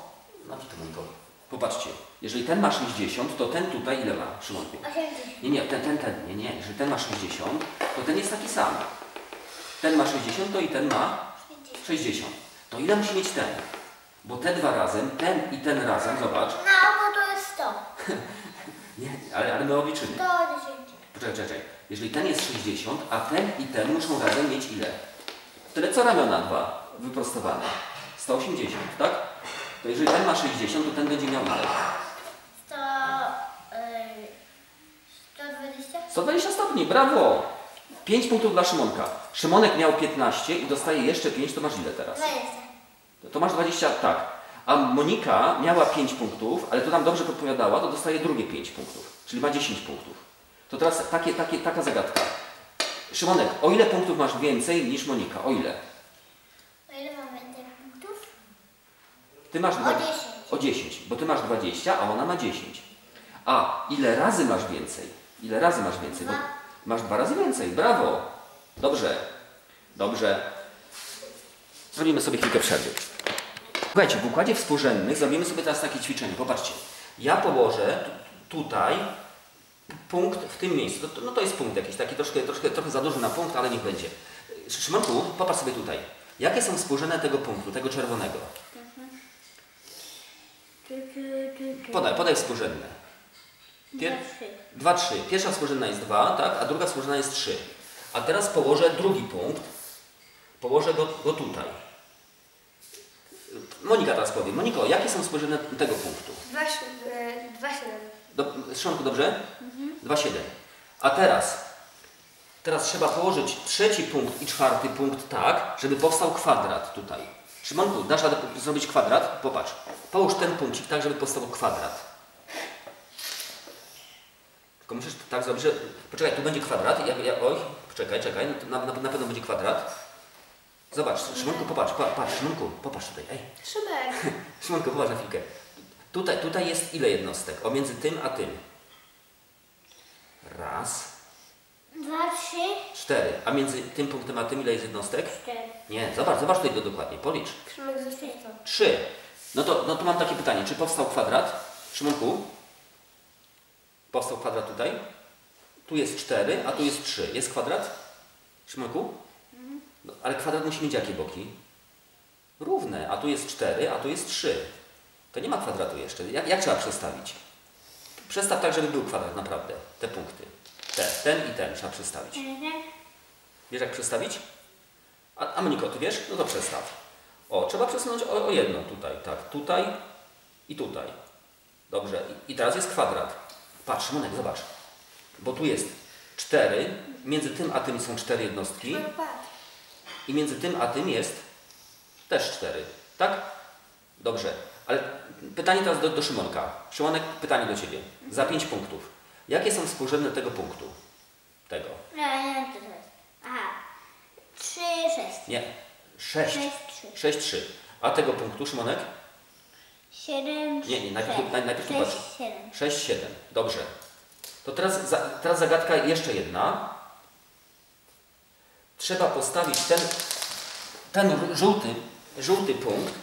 no mój gol. Popatrzcie, jeżeli ten ma 60, to ten tutaj ile ma, Szymonku? 80. Nie, nie, ten, ten, ten, nie, nie, jeżeli ten ma 60, to ten jest taki sam. Ten ma 60, to i ten ma 60. To ile musi mieć ten? Bo te dwa razem, ten i ten razem, zobacz. Na oko to jest 100. *laughs* Nie, ale, ale my obliczymy. 110. Poczekaj, czekaj, czekaj. Jeżeli ten jest 60, a ten i ten muszą razem mieć ile? Tyle co ramiona dwa wyprostowane. 180, tak? To jeżeli ten ma 60, to ten będzie miał ile? 100... Yy, 120? 120 stopni, brawo! 5 punktów dla Szymonka. Szymonek miał 15 i dostaje jeszcze 5, to masz ile teraz? 20. To masz 20, tak. A Monika miała 5 punktów, ale to nam dobrze podpowiadała, to dostaje drugie 5 punktów, czyli ma 10 punktów. To teraz takie, takie, taka zagadka. Szymonek, o ile punktów masz więcej niż Monika? O ile? O ile mam więcej punktów? Ty masz O dwa- 10. o 10, bo ty masz 20, a ona ma 10. A ile razy masz więcej? Ile razy masz więcej? Bo masz dwa razy więcej, brawo. Dobrze, dobrze. Zrobimy sobie chwilkę przerwy. Słuchajcie, w układzie współrzędnych zrobimy sobie teraz takie ćwiczenie. Popatrzcie, ja położę tu- tutaj punkt w tym miejscu. To, no to jest punkt jakiś, taki troszkę, troszkę, trochę za duży na punkt, ale niech będzie. Szymonku, popatrz sobie tutaj. Jakie są współrzędne tego punktu, tego czerwonego? Podaj, podaj współrzędne. Pier... Dwa, trzy. 2, 3. Pierwsza współrzędna jest 2, tak? a druga współrzędna jest 3. A teraz położę drugi punkt. Położę go, go tutaj. Monika teraz powie. Moniko, jakie są współrzędne tego punktu? 2, 2, 7. Do, Szymonku, dobrze? 2, 7. A teraz, teraz trzeba położyć trzeci punkt i czwarty punkt tak, żeby powstał kwadrat tutaj. Szymonku, dasz radę zrobić kwadrat? Popatrz. Połóż ten punkcik tak, żeby powstał kwadrat. Tylko musisz tak zrobić, że... Poczekaj, tu będzie kwadrat. Ja, ja, oj, poczekaj, czekaj. no to Na, na, na pewno będzie kwadrat. Zobacz, Szymonku, popatrz, pa, patrz, Szymonku, popatrz tutaj. Ej, Szybek. *laughs* Szymonku, popatrz na chwilkę. Tutaj, tutaj jest ile jednostek? O między tym a tym. Raz, Dwa, trzy, cztery. A między tym punktem a tym ile jest jednostek? cztery. Nie, zobacz, zobacz tutaj go dokładnie, policz. To. Trzy. No to, no to mam takie pytanie, czy powstał kwadrat? Szymonku? Powstał kwadrat tutaj? Tu jest cztery, a tu jest trzy. Jest kwadrat? Szymonku? No, ale kwadrat musi mieć jakie boki? Równe, a tu jest cztery, a tu jest trzy. To nie ma kwadratu jeszcze. Jak, jak trzeba przestawić? Przestaw tak, żeby był kwadrat naprawdę. Te punkty. Te, ten i ten trzeba przestawić. Jeden. Wiesz jak przestawić? A, a Moniko, ty wiesz? No to przestaw. O, trzeba przesunąć o, o jedno tutaj, tak. Tutaj i tutaj. Dobrze. I, I teraz jest kwadrat. Patrz, Szymonek, zobacz. Bo tu jest 4, między tym a tym są cztery jednostki i między tym a tym jest też 4. Tak? Dobrze. Ale pytanie teraz do, do Szymonka. Szymonek, pytanie do Ciebie. Za 5 punktów. Jakie są współrzędne tego punktu? Tego. Nie co to jest. Aha. Trzy, sześć. Nie. 6. Sześć, trzy. 6, 3. A tego punktu, Szymonek? Siedem, Nie, nie, najpierw, sześć. naj- najpierw tu Sześć, patrz. siedem. 6, 7. Dobrze. To teraz, za, teraz zagadka jeszcze jedna. Trzeba postawić ten, ten żółty, żółty punkt,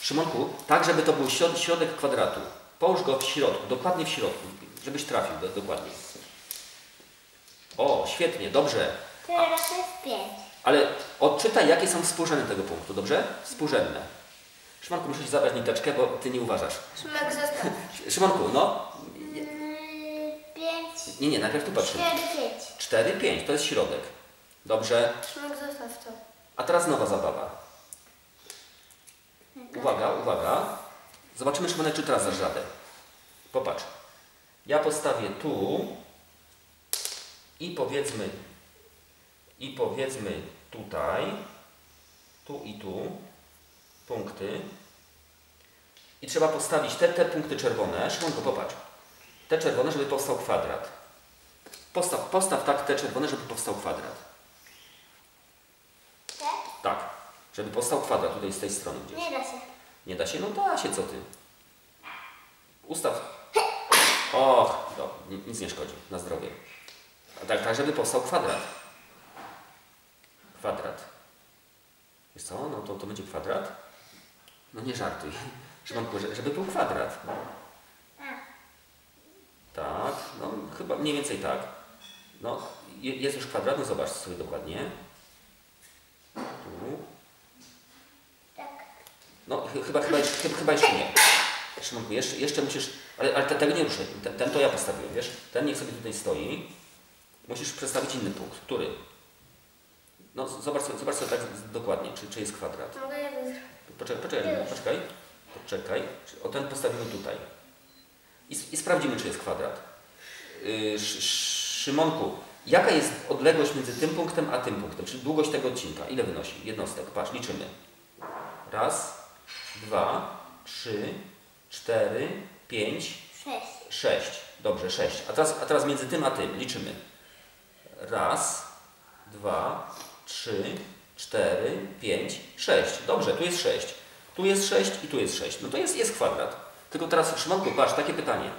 Szymonku, tak, żeby to był środ, środek kwadratu. Połóż go w środku, dokładnie w środku, żebyś trafił do, dokładnie. O, świetnie, dobrze. Teraz jest pięć. Ale odczytaj, jakie są współrzędne tego punktu, dobrze? Współrzędne. Szymonku, muszę ci zabrać niteczkę, bo ty nie uważasz. Szymek zostaw. *laughs* Szymonku, no. Yy, Pięć, Nie, nie, najpierw tu patrzymy. cztery, pięć. 4, 5, to jest środek. Dobrze. Szymek zostaw to. A teraz nowa zabawa. Uwaga, uwaga. Zobaczymy, Szymonek, czy teraz dasz radę. Popatrz. Ja postawię tu i powiedzmy i powiedzmy tutaj, tu i tu punkty. I trzeba postawić te, te punkty czerwone. Szymonko, popatrz. Te czerwone, żeby powstał kwadrat. Postaw, postaw tak te czerwone, żeby powstał kwadrat. Te? Tak, żeby powstał kwadrat tutaj z tej strony gdzieś. Nie da się. Nie da się? No da się, co ty? Ustaw. Och, no, ni- nic nie szkodzi, na zdrowie. A tak, tak, żeby powstał kwadrat. Kwadrat. Wiesz co, no to, to będzie kwadrat? No nie żartuj. *laughs* Szymonku, że- żeby był kwadrat. Tak, no chyba mniej więcej tak. No, je- jest już kwadrat, no zobacz sobie dokładnie. Tu. Tak. No ch- chyba, chyba, chyba, chyba jeszcze nie. Szymonku, jeszcze, jeszcze musisz, ale, ale te- tego nie ruszaj. Ten, ten to ja postawiłem, wiesz? Ten niech sobie tutaj stoi. Musisz przedstawić inny punkt. Który? No zobacz, sobie- zobacz sobie tak dokładnie, czy, czy jest kwadrat. Mogę ja. Poczekaj, poczekaj, poczekaj. Poczekaj. O ten postawimy tutaj. I, i sprawdzimy, czy jest kwadrat. Yy, Sz- Sz- Szymonku, jaka jest odległość między tym punktem a tym punktem? Czyli długość tego odcinka? Ile wynosi? Jednostek. Patrz, liczymy. Raz, dwa, trzy, cztery, pięć, Sześć. sześć. Dobrze, sześć. A teraz, a teraz między tym a tym liczymy. Raz, dwa, trzy, cztery, pięć, sześć. Dobrze, tu jest sześć. Tu jest sześć i tu jest sześć. No to jest, jest kwadrat. Tylko teraz, Szymonku, patrz, takie pytanie.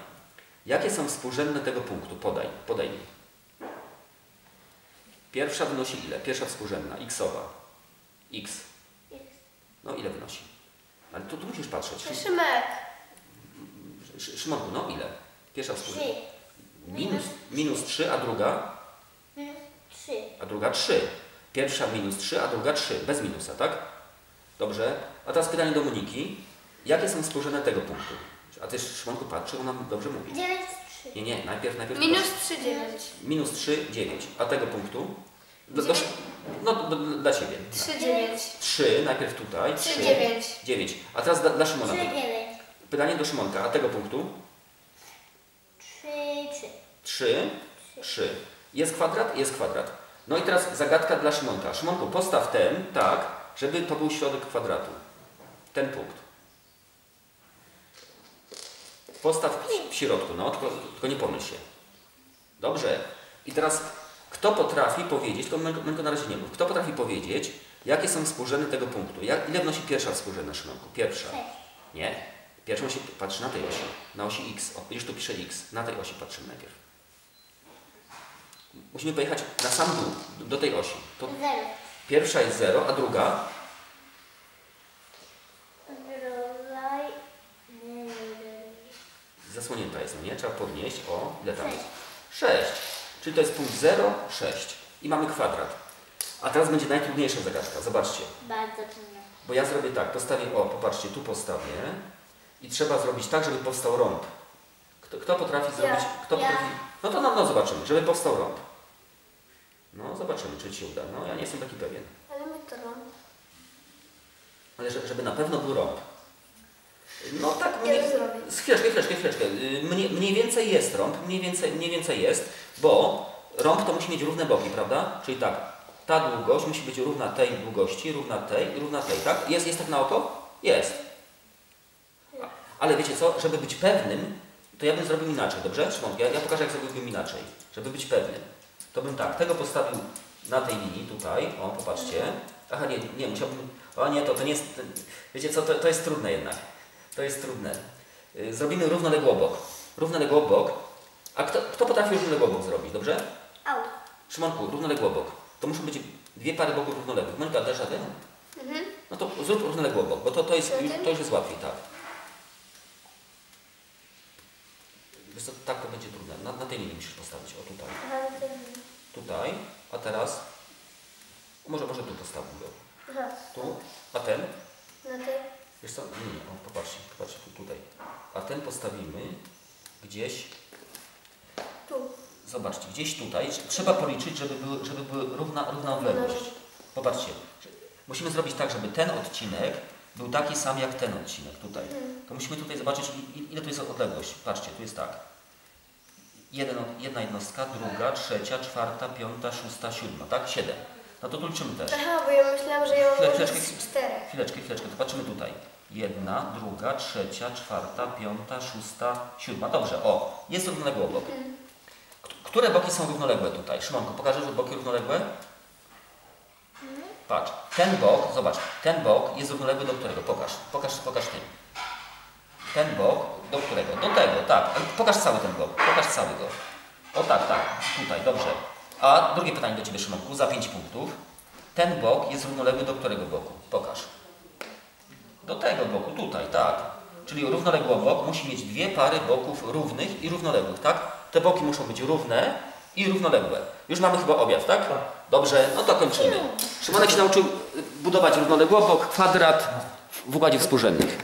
Jakie są współrzędne tego punktu? Podaj, podaj mi. Pierwsza wynosi ile? Pierwsza współrzędna, xowa. x. No ile wynosi? Ale tu, tu musisz patrzeć. Szymek. Sz- Szymonku, no ile? Pierwsza. Trzy. Minus, minus 3, a druga, Minus trzy. a druga 3. Pierwsza minus 3, a druga 3. Bez minusa, tak? Dobrze. A teraz pytanie do Moniki. Jakie są współrzędne tego punktu? A ty Szymonku patrzy, ona dobrze mówi. Dziewięć, trzy. Nie, nie, najpierw, najpierw. Minus 3, 9. Minus 3, 9. A tego punktu? Do, do, no, do, do, dla Ciebie. 3, 9. 3, najpierw tutaj. 3, 9. 9. A teraz dla, dla Szymona. Trzy, dziewięć. Pytanie do Szymonka. A tego punktu? Trzy, trzy. 3, 3. Jest kwadrat? Jest kwadrat. No i teraz zagadka dla Szymonka. Szymonku, postaw ten tak, żeby to był środek kwadratu. Ten punkt. Postaw w- środku, no, tylko, tylko nie pomyl się. Dobrze. I teraz, kto potrafi powiedzieć, tylko Męko na razie nie mów, kto potrafi powiedzieć, jakie są współrzędne tego punktu? Jak, ile wnosi pierwsza współrzędna, Szymonku? Pierwsza. Nie. Pierwszą osi patrzy na tej osi. Na osi x. O, widzisz, tu pisze x. Na tej osi patrzymy najpierw. Musimy pojechać na sam dół, do- tej osi. To Zero. pierwsza jest 0, a druga zasłonięta jest, no nie? Trzeba podnieść. O, ile tam jest? 6. Czyli to jest punkt 0, 6. I mamy kwadrat. A teraz będzie najtrudniejsza zagadka. Zobaczcie. Bardzo trudno. Bo ja zrobię tak, postawię, o, popatrzcie, tu postawię i trzeba zrobić tak, żeby powstał rąb. Kto, kto potrafi zrobić, kto Ja. potrafi, no to no, no zobaczymy, żeby powstał rąb. No zobaczymy, czy Ci się uda. No ja nie jestem taki pewien. Ale my to mam. Ale że- żeby na pewno był rąb. No tak, mniej, chwileczkę, chwileczkę, chwileczkę. Y, Mniej, mniej więcej jest rąb, mniej więcej, mniej więcej jest, bo rąb to musi mieć równe boki, prawda? Czyli tak, ta długość musi być równa tej długości, równa tej i równa tej, tak? Jest, jest tak na oko? Jest. Ale wiecie co, żeby być pewnym, to ja bym zrobił inaczej, dobrze? Szymon, ja, ja pokażę jak zrobiłbym inaczej, żeby być pewnym. To bym tak, tego postawił na tej linii tutaj, o popatrzcie. Aha, nie, nie, musiałbym, o nie, to, to nie jest, wiecie co, to, to jest trudne jednak. To jest trudne. Y, Zrobimy równoległy obok. Równoległy obok. A kto, kto potrafi równoległy obok zrobić, dobrze? Au. Szymonku, równoległy obok. To muszą być dwie pary boków równoległych. Monika, dasz radę? Mhm. No to zrób równoległy obok, bo to, to, jest, to już jest łatwiej, tak. Wiesz co, tak to będzie trudne. Na, na tej linii musisz postawić. O tutaj. Tutaj. A teraz... Może, może tu postawię go. Tu. A ten? Na tej. Wiesz co? Nie, nie. O, popatrzcie, popatrzcie tu, tutaj. A ten postawimy gdzieś Tu. Zobaczcie, gdzieś tutaj trzeba policzyć, żeby były, żeby były równa, równa odległość. Popatrzcie, musimy zrobić tak, żeby ten odcinek był taki sam jak ten odcinek tutaj. To musimy tutaj zobaczyć, ile tu jest odległość. Patrzcie, tu jest tak. Jeden, jedna jednostka, druga, trzecia, czwarta, piąta, szósta, siódma, tak? Siedem. No to tu liczymy też. Aha, bo ja myślałam, że ja mam chwileczkę. czterech. Chwileczkę, chwileczkę, to patrzymy tutaj. Jedna, druga, trzecia, czwarta, piąta, szósta, siódma. Dobrze, o, jest równoległy obok. K- Które boki są równoległe tutaj? Szymonko, pokażesz że boki równoległe? Patrz, ten bok, zobacz, ten bok jest równoległy do którego? Pokaż, pokaż, pokaż tym. ten bok, do którego? Do tego, tak. Pokaż cały ten bok, pokaż cały go. O tak, tak, tutaj, dobrze. A drugie pytanie do Ciebie, Szymonku, za 5 punktów. Ten bok jest równoległy do którego boku? Pokaż. Do tego boku, tutaj, tak. Czyli równoległobok musi mieć dwie pary boków równych i równoległych, tak? Te boki muszą być równe i równoległe. Już mamy chyba obiad, tak? Dobrze, no to kończymy. Szymonek się nauczył budować równoległobok, kwadrat w układzie współrzędnych.